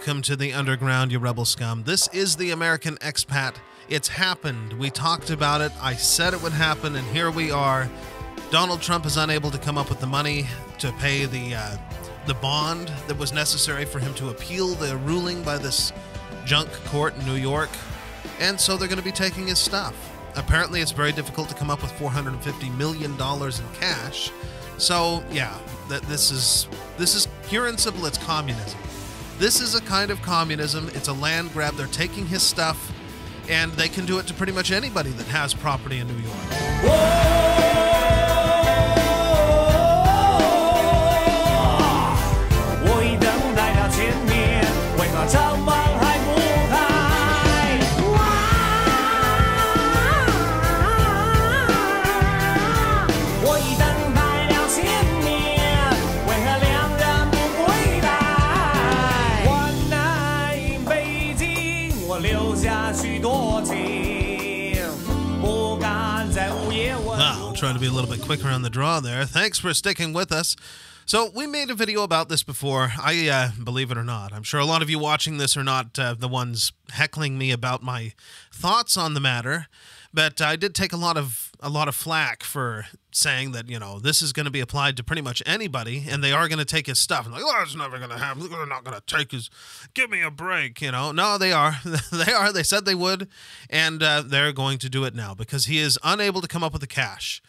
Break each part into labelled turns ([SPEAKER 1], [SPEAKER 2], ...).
[SPEAKER 1] welcome to the underground, you rebel scum. This is the American expat. It's happened. We talked about it. I said it would happen, and here we are. Donald Trump is unable to come up with the money to pay the uh, the bond that was necessary for him to appeal the ruling by this junk court in New York, and so they're going to be taking his stuff. Apparently, it's very difficult to come up with 450 million dollars in cash. So, yeah, that this is this is pure and simple. It's communism. This is a kind of communism. It's a land grab. They're taking his stuff, and they can do it to pretty much anybody that has property in New York. Trying to be a little bit quicker on the draw there. Thanks for sticking with us. So, we made a video about this before. I uh, believe it or not. I'm sure a lot of you watching this are not uh, the ones heckling me about my thoughts on the matter, but I did take a lot of a lot of flack for saying that you know this is going to be applied to pretty much anybody, and they are going to take his stuff. And like, oh, it's never going to happen. They're not going to take his. Give me a break, you know. No, they are. they are. They said they would, and uh, they're going to do it now because he is unable to come up with the cash.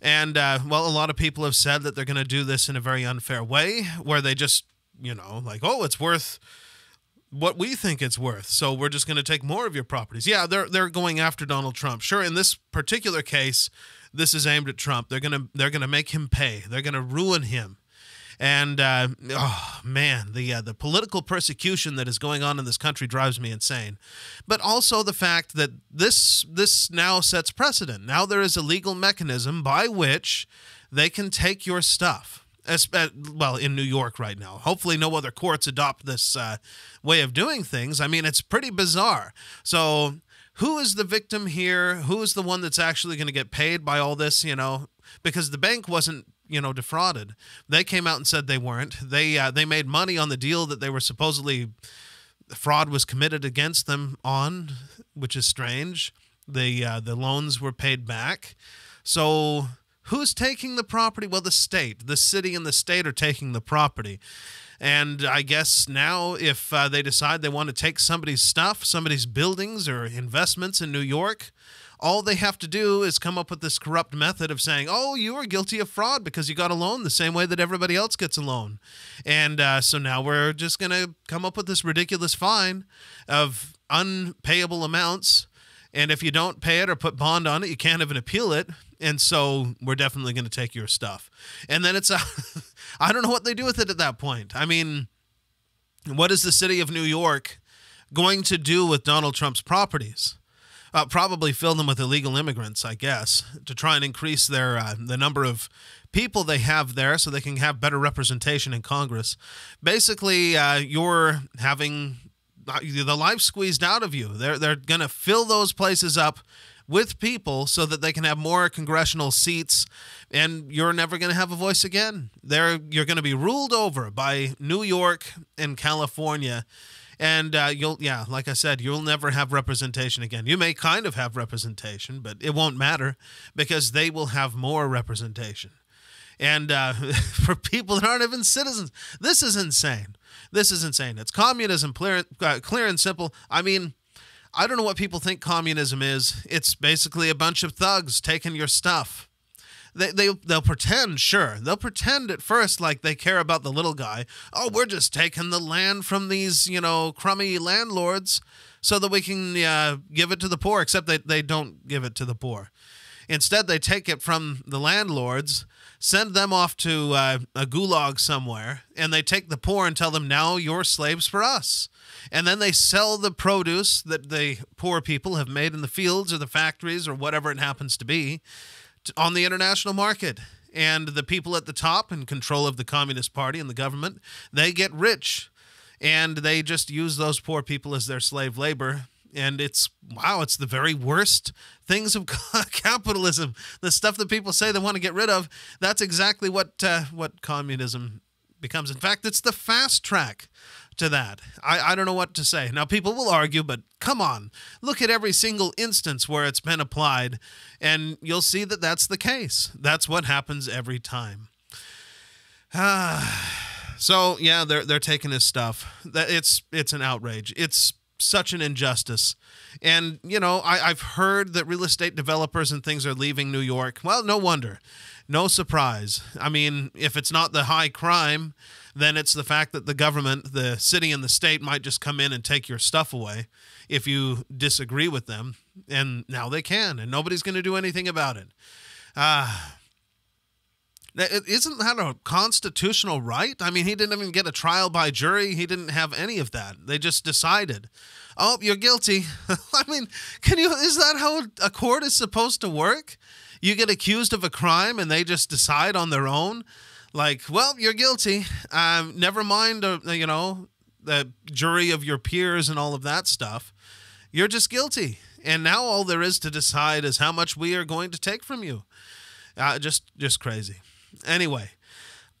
[SPEAKER 1] And uh, well, a lot of people have said that they're going to do this in a very unfair way, where they just, you know, like, oh, it's worth what we think it's worth. So we're just going to take more of your properties. Yeah, they're they're going after Donald Trump. Sure, in this particular case, this is aimed at Trump. They're going to they're to make him pay. They're going to ruin him. And uh, oh man, the uh, the political persecution that is going on in this country drives me insane. But also the fact that this this now sets precedent. Now there is a legal mechanism by which they can take your stuff. As, well, in New York right now. Hopefully, no other courts adopt this uh, way of doing things. I mean, it's pretty bizarre. So, who is the victim here? Who is the one that's actually going to get paid by all this? You know, because the bank wasn't you know defrauded. They came out and said they weren't. They uh, they made money on the deal that they were supposedly fraud was committed against them on, which is strange. The uh, the loans were paid back. So who's taking the property? Well, the state, the city, and the state are taking the property. And I guess now, if uh, they decide they want to take somebody's stuff, somebody's buildings or investments in New York, all they have to do is come up with this corrupt method of saying, oh, you are guilty of fraud because you got a loan the same way that everybody else gets a loan. And uh, so now we're just going to come up with this ridiculous fine of unpayable amounts. And if you don't pay it or put bond on it, you can't even appeal it. And so we're definitely going to take your stuff. And then it's, I don't know what they do with it at that point. I mean, what is the city of New York going to do with Donald Trump's properties? uh, probably fill them with illegal immigrants, I guess, to try and increase their uh, the number of people they have there, so they can have better representation in Congress. Basically, uh, you're having uh, the life squeezed out of you. They're they're going to fill those places up with people so that they can have more congressional seats and you're never going to have a voice again. There you're going to be ruled over by New York and California and uh, you'll yeah like i said you'll never have representation again. You may kind of have representation but it won't matter because they will have more representation. And uh, for people that aren't even citizens this is insane. This is insane. It's communism clear, uh, clear and simple. I mean i don't know what people think communism is. It's basically a bunch of thugs taking your stuff. They, they they'll pretend sure. They'll pretend at first like they care about the little guy. Oh we're just taking the land from these you know crummy landlords so that we can uh, give it to the poor except they, they don't give it to the poor instead they take it from the landlords send them off to uh, a gulag somewhere and they take the poor and tell them now you're slaves for us and then they sell the produce that the poor people have made in the fields or the factories or whatever it happens to be on the international market. And the people at the top in control of the Communist Party and the government, they get rich. And they just use those poor people as their slave labor. And it's, wow, it's the very worst things of capitalism. The stuff that people say they want to get rid of, that's exactly what, uh, what communism becomes. In fact, it's the fast track to that. I, I don't know what to say. Now, people will argue, but come on. Look at every single instance where it's been applied, and you'll see that that's the case. That's what happens every time. Ah, so yeah, they're they're taking his stuff. It's it's an outrage. It's such an injustice. And you know, I, I've heard that real estate developers and things are leaving New York. Well, no wonder. No surprise. I mean, if it's not the high crime, then it's the fact that the government, the city, and the state might just come in and take your stuff away if you disagree with them. And now they can, and nobody's going to do anything about it. Ah. Uh, isn't that a constitutional right? I mean, he didn't even get a trial by jury. He didn't have any of that. They just decided, "Oh, you're guilty." I mean, can you is that how a court is supposed to work? You get accused of a crime and they just decide on their own like, "Well, you're guilty." Um, never mind, uh, you know, the jury of your peers and all of that stuff. You're just guilty. And now all there is to decide is how much we are going to take from you. Uh, just just crazy. Anyway,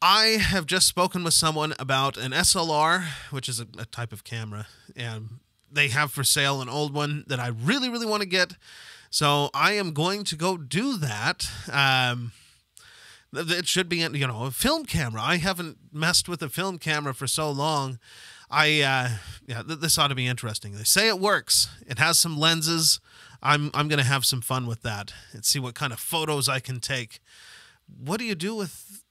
[SPEAKER 1] I have just spoken with someone about an SLR, which is a, a type of camera, and they have for sale an old one that I really, really want to get. So I am going to go do that. Um, it should be, you know, a film camera. I haven't messed with a film camera for so long. I, uh, yeah, th- this ought to be interesting. They say it works. It has some lenses. I'm, I'm going to have some fun with that and see what kind of photos I can take what do you do with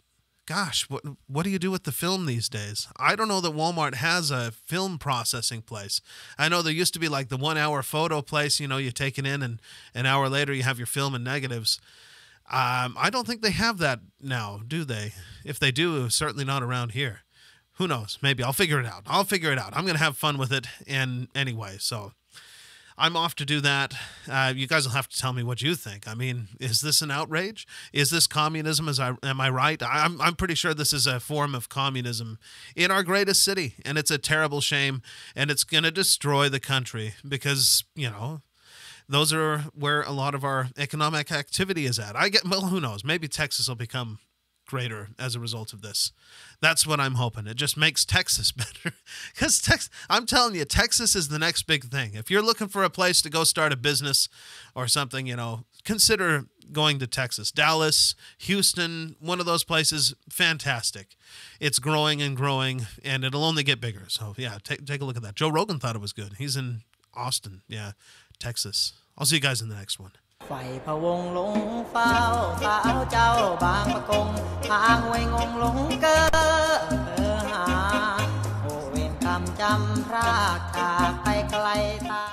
[SPEAKER 1] gosh, what what do you do with the film these days? I don't know that Walmart has a film processing place. I know there used to be like the one hour photo place, you know, you take it in and an hour later you have your film and negatives. Um, I don't think they have that now, do they? If they do, certainly not around here. Who knows? Maybe I'll figure it out. I'll figure it out. I'm going to have fun with it. And anyway, so I'm off to do that. Uh, you guys will have to tell me what you think. I mean, is this an outrage? Is this communism? Is I am I right? I'm I'm pretty sure this is a form of communism in our greatest city, and it's a terrible shame, and it's going to destroy the country because you know those are where a lot of our economic activity is at. I get well, who knows? Maybe Texas will become greater as a result of this. That's what I'm hoping. It just makes Texas better. Because Tex- I'm telling you, Texas is the next big thing. If you're looking for a place to go start a business or something, you know, consider going to Texas. Dallas, Houston, one of those places, fantastic. It's growing and growing, and it'll only get bigger. So, yeah, take, take a look at that. Joe Rogan thought it was good. He's in Austin, yeah, Texas. I'll see you guys in the next one. ไฟพะวงลงเฝ้าสาวเจ้าบางประกงทางหวยงงลงเกอเออหาโอเวนคำจำพรากจากไปไกลตา